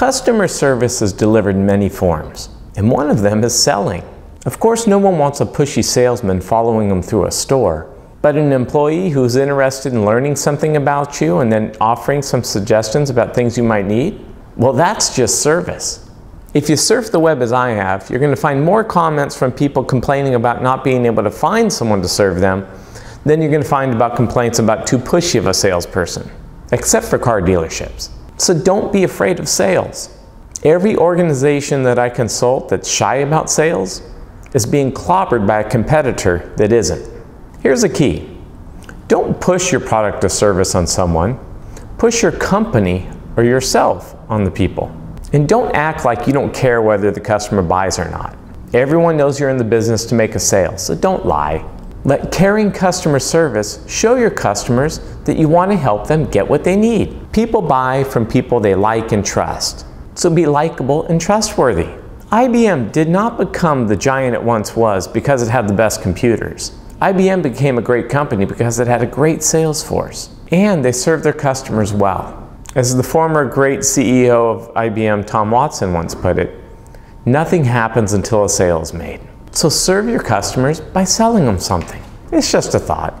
Customer service is delivered in many forms, and one of them is selling. Of course, no one wants a pushy salesman following them through a store, but an employee who's interested in learning something about you and then offering some suggestions about things you might need, well, that's just service. If you surf the web as I have, you're going to find more comments from people complaining about not being able to find someone to serve them than you're going to find about complaints about too pushy of a salesperson, except for car dealerships. So don't be afraid of sales. Every organization that I consult that's shy about sales is being clobbered by a competitor that isn't. Here's a key. Don't push your product or service on someone. Push your company or yourself on the people. And don't act like you don't care whether the customer buys or not. Everyone knows you're in the business to make a sale, so don't lie. Let caring customer service show your customers that you want to help them get what they need. People buy from people they like and trust, so be likable and trustworthy. IBM did not become the giant it once was because it had the best computers. IBM became a great company because it had a great sales force, and they served their customers well. As the former great CEO of IBM, Tom Watson, once put it, nothing happens until a sale is made. So serve your customers by selling them something. It's just a thought.